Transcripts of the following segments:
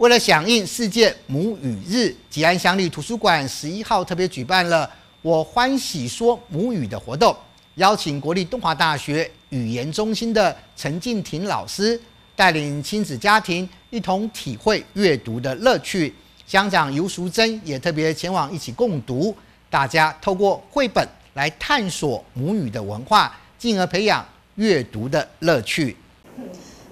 为了响应世界母语日，吉安乡立图书馆十一号特别举办了“我欢喜说母语”的活动，邀请国立东华大学语言中心的陈静婷老师带领亲子家庭一同体会阅读的乐趣。乡长尤淑珍也特别前往一起共读，大家透过绘本来探索母语的文化，进而培养阅读的乐趣。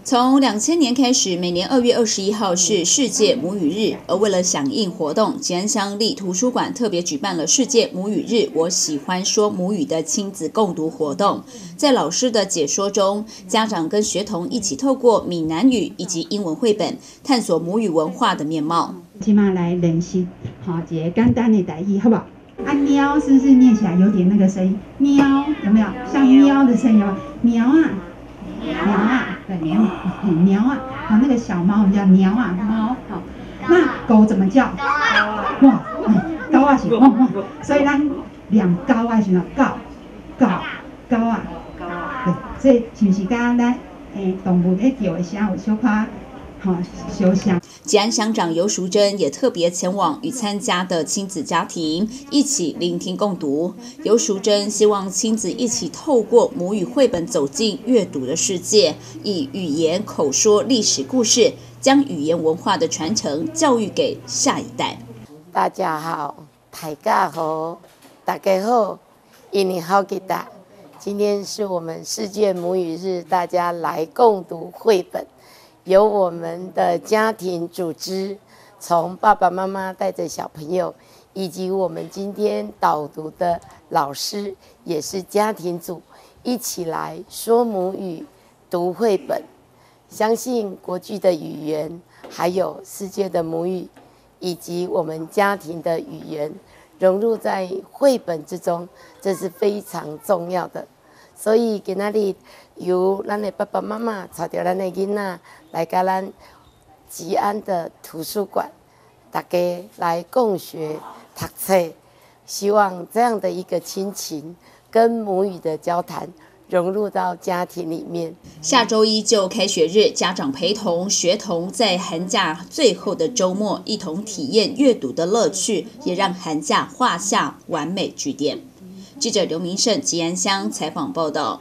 从两千年开始，每年二月二十一号是世界母语日，而为了响应活动，吉安乡立图书馆特别举办了世界母语日“我喜欢说母语”的亲子共读活动。在老师的解说中，家长跟学童一起透过闽南语以及英文绘本，探索母语文化的面貌。起码来练习，好，一个简单的代意，好不好？啊，喵是不是念起来有点那个声音？喵有没有像喵的声音吗？喵啊！对，鸟，鸟啊，好，那个小猫我们叫鸟啊，猫，好，那狗怎么叫？哇，高啊是，汪汪，所以咱两高啊是哪？高，高，高啊，对，所以是不是刚刚咱诶动物咧叫的声有小可？好，休想。吉安乡长尤淑珍也特别前往与参加的亲子家庭一起聆听共读。尤淑珍希望亲子一起透过母语绘本走进阅读的世界，以语言口说历史故事，将语言文化的传承教育给下一代。大家好，大家好，大家好，一年好，吉大。今天是我们世界母语日，大家来共读绘本。由我们的家庭组织，从爸爸妈妈带着小朋友，以及我们今天导读的老师，也是家庭组，一起来说母语、读绘本。相信国际的语言，还有世界的母语，以及我们家庭的语言，融入在绘本之中，这是非常重要的。所以今仔日由咱的爸爸妈妈带着咱的囡仔来甲咱吉安的图书馆，大家来共学读册，希望这样的一个亲情跟母语的交谈融入到家庭里面。下周一就开学日，家长陪同学童在寒假最后的周末一同体验阅读的乐趣，也让寒假画下完美句点。记者刘明胜吉安乡采访报道。